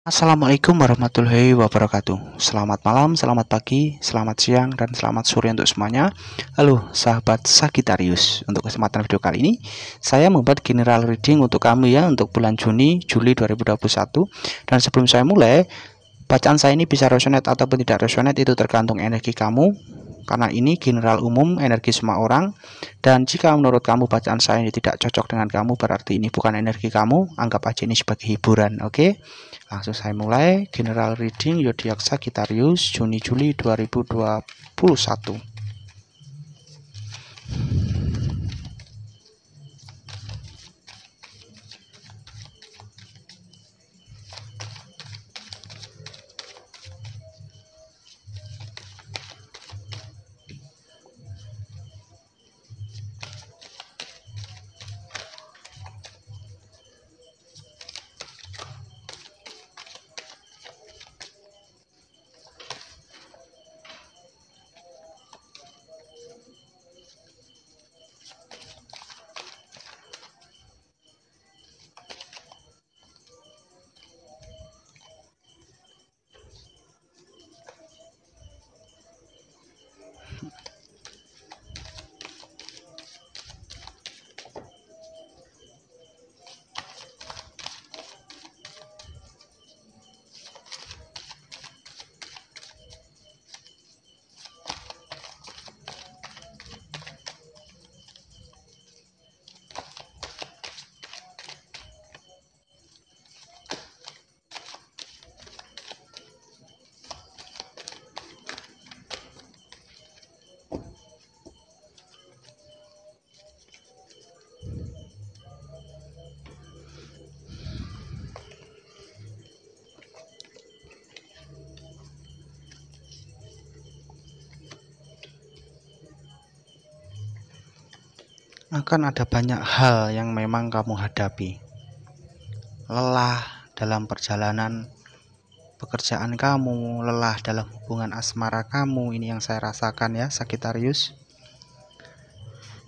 Assalamualaikum warahmatullahi wabarakatuh. Selamat malam, selamat pagi, selamat siang, dan selamat sore untuk semuanya. Halo sahabat Sagittarius. Untuk kesempatan video kali ini Saya membuat general reading untuk kamu ya Untuk bulan Juni, Juli 2021 Dan sebelum saya mulai Bacaan saya ini bisa resonate ataupun tidak resonate Itu tergantung energi kamu karena ini general umum energi semua orang. Dan jika menurut kamu bacaan saya ini tidak cocok dengan kamu berarti ini bukan energi kamu. Anggap aja ini sebagai hiburan oke? Okay? langsung saya mulai. General reading zodiak Sagittarius Juni Juli 2021 akan ada banyak hal yang memang kamu hadapi. Lelah dalam perjalanan pekerjaan kamu, lelah dalam hubungan asmara kamu, ini yang saya rasakan ya, Sagittarius.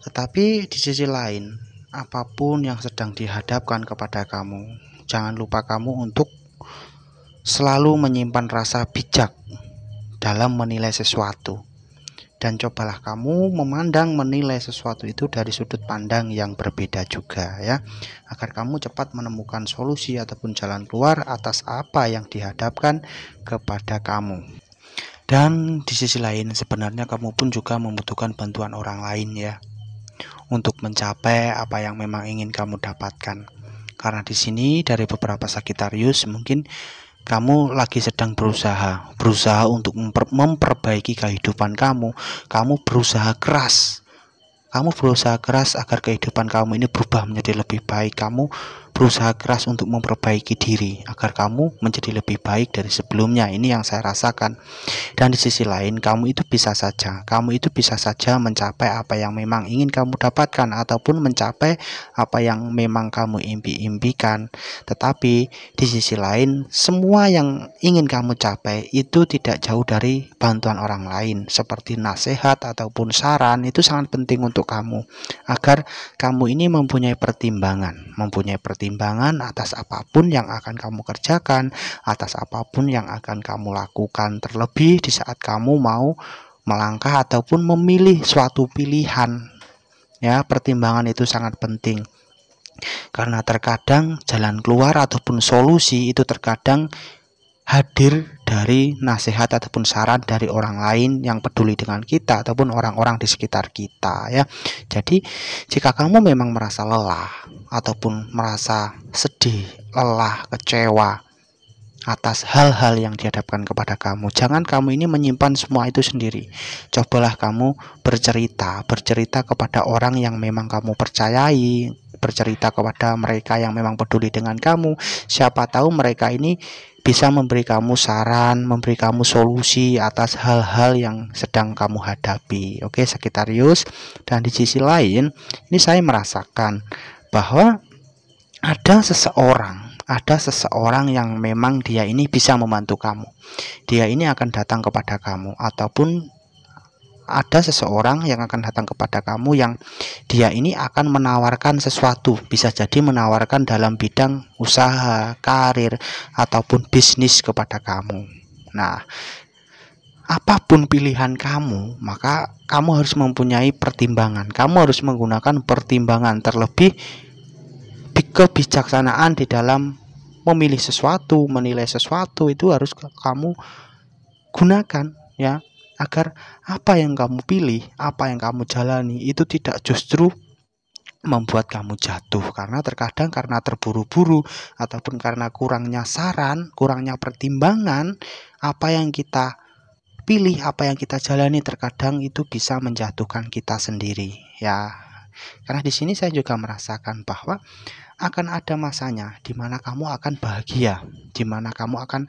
Tetapi di sisi lain, apa pun yang sedang dihadapkan kepada kamu, jangan lupa kamu untuk selalu menyimpan rasa bijak dalam menilai sesuatu dan cobalah kamu memandang menilai sesuatu itu dari sudut pandang yang berbeda juga ya. Agar kamu cepat menemukan solusi ataupun jalan keluar atas apa yang dihadapkan kepada kamu. Dan di sisi lain sebenarnya kamu pun juga membutuhkan bantuan orang lain ya. Untuk mencapai apa yang memang ingin kamu dapatkan. Karena di sini dari beberapa Sagitarius mungkin kamu lagi sedang berusaha, berusaha untuk memper memperbaiki kehidupan kamu. Kamu berusaha keras. Kamu berusaha keras agar kehidupan kamu ini berubah menjadi lebih baik. Kamu berusaha keras untuk memperbaiki diri agar kamu menjadi lebih baik dari sebelumnya. Ini yang saya rasakan. Dan di sisi lain, kamu itu bisa saja, kamu itu bisa saja mencapai apa yang memang ingin kamu dapatkan ataupun mencapai apa yang memang kamu impi-impikan. Tetapi di sisi lain, semua yang ingin kamu capai itu tidak jauh dari bantuan orang lain seperti nasihat ataupun saran itu sangat penting untuk kamu agar kamu ini mempunyai pertimbangan, mempunyai pertimbangan pertimbangan atas apa pun yang akan kamu kerjakan, atas apa pun yang akan kamu lakukan, terlebih di saat kamu mau melangkah ataupun memilih suatu pilihan. Ya, pertimbangan itu sangat penting. Karena terkadang jalan keluar ataupun solusi itu terkadang hadir dari nasihat ataupun saran dari orang lain yang peduli dengan kita ataupun orang-orang di sekitar kita ya. Jadi jika kamu memang merasa lelah ataupun merasa sedih, lelah, kecewa atas hal-hal yang dihadapkan kepada kamu. Jangan kamu ini menyimpan semua itu sendiri. Cobalah kamu bercerita, bercerita kepada orang yang memang kamu percayai, bercerita kepada mereka yang memang peduli dengan kamu. Siapa tahu mereka ini bisa memberi kamu saran, memberi kamu solusi atas hal-hal yang sedang kamu hadapi. Oke, Sagittarius. Dan di sisi lain, ini saya merasakan bahwa ada seseorang, ada seseorang yang memang dia ini bisa membantu kamu. Dia ini akan datang kepada kamu ataupun ada seseorang yang akan datang kepada kamu yang dia ini akan menawarkan sesuatu. Bisa jadi menawarkan dalam bidang usaha, karir ataupun bisnis kepada kamu. Nah apa pun pilihan kamu maka kamu harus mempunyai pertimbangan. Kamu harus menggunakan pertimbangan terlebih kebijaksanaan di dalam memilih sesuatu menilai sesuatu itu harus kamu gunakan ya agar apa yang kamu pilih, apa yang kamu jalani itu tidak justru membuat kamu jatuh karena terkadang karena terburu-buru ataupun karena kurangnya saran, kurangnya pertimbangan apa yang kita pilih, apa yang kita jalani terkadang itu bisa menjatuhkan kita sendiri ya. Karena di sini saya juga merasakan bahwa akan ada masanya di mana kamu akan bahagia, di mana kamu akan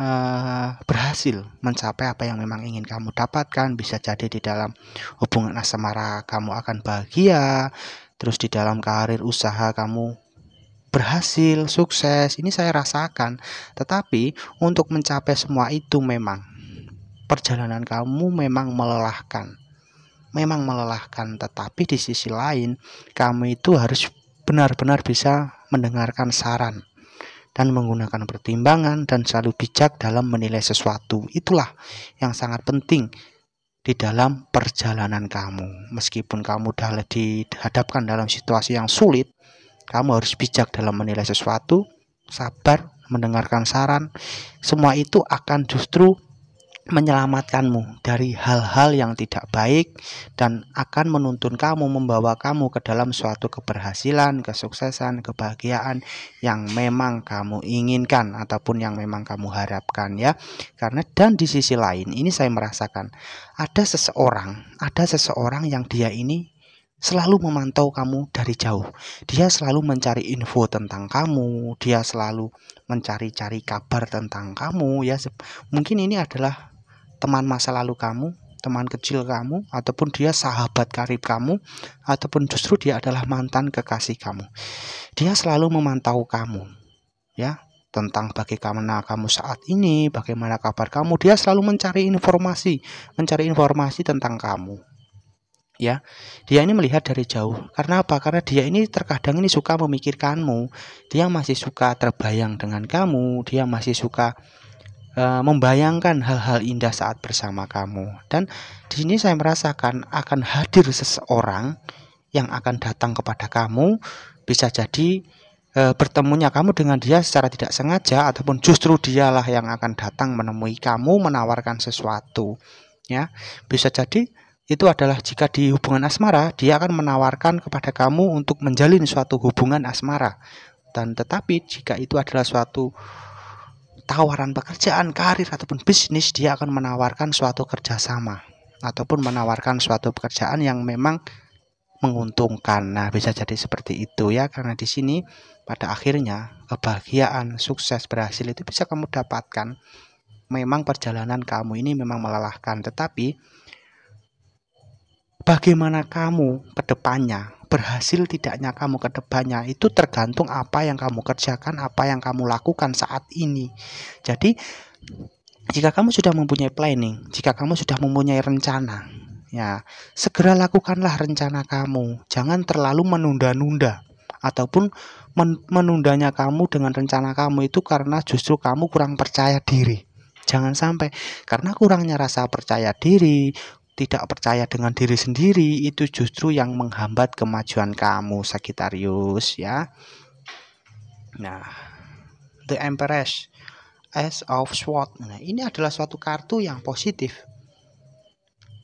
uh, berhasil mencapai apa yang memang ingin kamu dapatkan. Bisa jadi di dalam hubungan asmara kamu akan bahagia. Terus di dalam karir usaha kamu berhasil sukses. Ini saya rasakan. Tetapi untuk mencapai semua itu memang perjalanan kamu memang melelahkan. Memang melelahkan. Tetapi di sisi lain kamu itu harus benar-benar bisa mendengarkan saran dan menggunakan pertimbangan dan selalu bijak dalam menilai sesuatu. Itulah yang sangat penting di dalam perjalanan kamu. Meskipun kamu sudah dihadapkan dalam situasi yang sulit, kamu harus bijak dalam menilai sesuatu, sabar, mendengarkan saran. Semua itu akan justru menyelamatkanmu dari hal-hal yang tidak baik dan akan menuntun kamu membawa kamu ke dalam suatu keberhasilan, kesuksesan, kebahagiaan yang memang kamu inginkan ataupun yang memang kamu harapkan ya. Karena dan di sisi lain ini saya merasakan ada seseorang, ada seseorang yang dia ini selalu memantau kamu dari jauh. Dia selalu mencari info tentang kamu, dia selalu mencari-cari kabar tentang kamu ya. Mungkin ini adalah teman masa lalu kamu, teman kecil kamu, ataupun dia sahabat karib kamu, ataupun justru dia adalah mantan kekasih kamu. Dia selalu memantau kamu, ya, tentang bagaimana kamu saat ini, bagaimana kabar kamu. Dia selalu mencari informasi, mencari informasi tentang kamu. Ya, dia ini melihat dari jauh. Karena apa? Karena dia ini terkadang ini suka memikirkanmu. Dia masih suka terbayang dengan kamu. Dia masih suka Eh, membayangkan hal-hal indah saat bersama kamu. Dan di sini saya merasakan akan hadir seseorang yang akan datang kepada kamu, bisa jadi e, bertemunya kamu dengan dia secara tidak sengaja ataupun justru dialah yang akan datang menemui kamu menawarkan sesuatu. Ya, bisa jadi itu adalah jika di hubungan asmara dia akan menawarkan kepada kamu untuk menjalin suatu hubungan asmara dan tetapi jika itu adalah suatu tawaran pekerjaan, karir ataupun bisnis, dia akan menawarkan suatu kerjasama ataupun menawarkan suatu pekerjaan yang memang menguntungkan. Nah, bisa jadi seperti itu ya, karena di sini pada akhirnya kebahagiaan, sukses, berhasil itu bisa kamu dapatkan. Memang perjalanan kamu ini memang melelahkan, tetapi bagaimana kamu ke depannya berhasil tidaknya kamu ke depannya itu tergantung apa yang kamu kerjakan, apa yang kamu lakukan saat ini. Jadi, jika kamu sudah mempunyai planning, jika kamu sudah mempunyai rencana, ya, segera lakukanlah rencana kamu. Jangan terlalu menunda-nunda ataupun menundanya kamu dengan rencana kamu itu karena justru kamu kurang percaya diri. Jangan sampai karena kurangnya rasa percaya diri, tidak percaya dengan diri sendiri itu justru yang menghambat kemajuan kamu Sagittarius ya. Nah, The Empress Ace of Swords. Nah, ini adalah suatu kartu yang positif.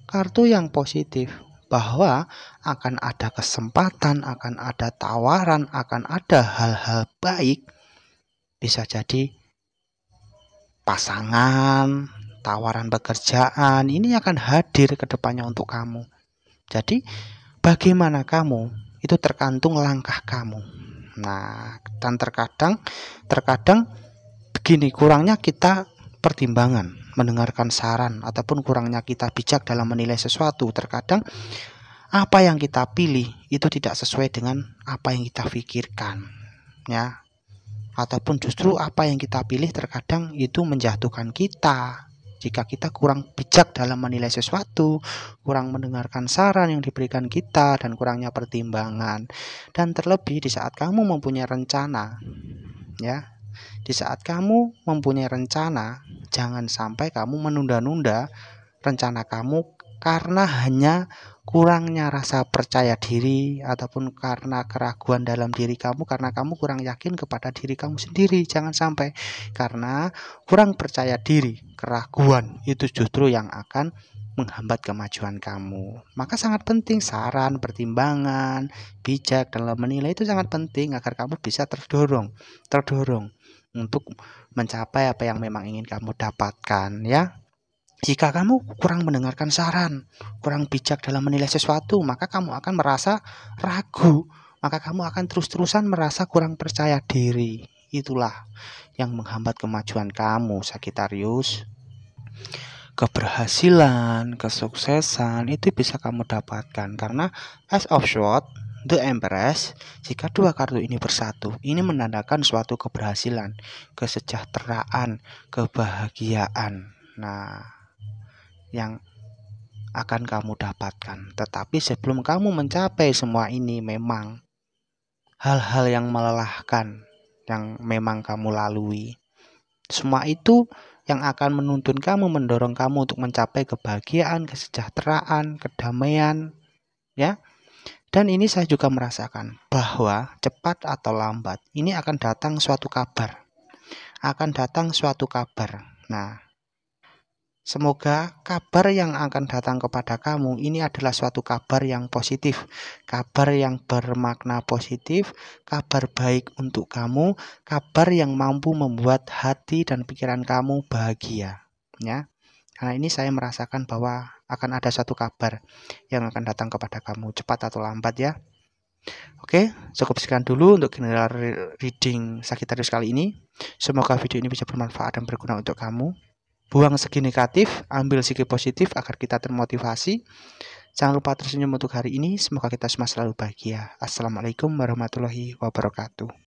Kartu yang positif bahwa akan ada kesempatan, akan ada tawaran, akan ada hal-hal baik. Bisa jadi pasangan, tawaran pekerjaan ini akan hadir ke depannya untuk kamu. Jadi, bagaimana kamu itu tergantung langkah kamu. Nah, dan terkadang terkadang begini kurangnya kita pertimbangan, mendengarkan saran ataupun kurangnya kita bijak dalam menilai sesuatu. Terkadang apa yang kita pilih itu tidak sesuai dengan apa yang kita pikirkan. Ya, ataupun justru apa yang kita pilih terkadang itu menjatuhkan kita jika kita kurang bijak dalam menilai sesuatu, kurang mendengarkan saran yang diberikan kita, dan kurangnya pertimbangan. Dan terlebih di saat kamu mempunyai rencana, ya, di saat kamu mempunyai rencana, jangan sampai kamu menunda-nunda rencana kamu karena hanya kurangnya rasa percaya diri ataupun karena keraguan dalam diri kamu karena kamu kurang yakin kepada diri kamu sendiri jangan sampai. Karena kurang percaya diri keraguan itu justru yang akan menghambat kemajuan kamu. Maka sangat penting saran pertimbangan bijak dalam menilai itu sangat penting agar kamu bisa terdorong terdorong untuk mencapai apa yang memang ingin kamu dapatkan ya jika kamu kurang mendengarkan saran, kurang bijak dalam menilai sesuatu, maka kamu akan merasa ragu, maka kamu akan terus-terusan merasa kurang percaya diri. Itulah yang menghambat kemajuan kamu, Sagitarius. Keberhasilan, kesuksesan itu bisa kamu dapatkan karena as of short, The Empress, jika dua kartu ini bersatu, ini menandakan suatu keberhasilan, kesejahteraan, kebahagiaan. Nah, yang akan kamu dapatkan. Tetapi sebelum kamu mencapai semua ini memang hal-hal yang melelahkan yang memang kamu lalui. Semua itu yang akan menuntun kamu, mendorong kamu untuk mencapai kebahagiaan, kesejahteraan, kedamaian, ya. Dan ini saya juga merasakan bahwa cepat atau lambat ini akan datang suatu kabar. Akan datang suatu kabar. Nah, Semoga kabar yang akan datang kepada kamu ini adalah suatu kabar yang positif, kabar yang bermakna positif, kabar baik untuk kamu, kabar yang mampu membuat hati dan pikiran kamu bahagia, ya. Karena ini saya merasakan bahwa akan ada satu kabar yang akan datang kepada kamu cepat atau lambat ya. Oke, cukup sekian dulu untuk general reading Sagittarius kali ini. Semoga video ini bisa bermanfaat dan berguna untuk kamu. Buang segi negatif, ambil segi positif agar kita termotivasi. Jangan lupa tersenyum untuk hari ini. Semoga kita semua selalu bahagia. Assalamualaikum warahmatullahi wabarakatuh.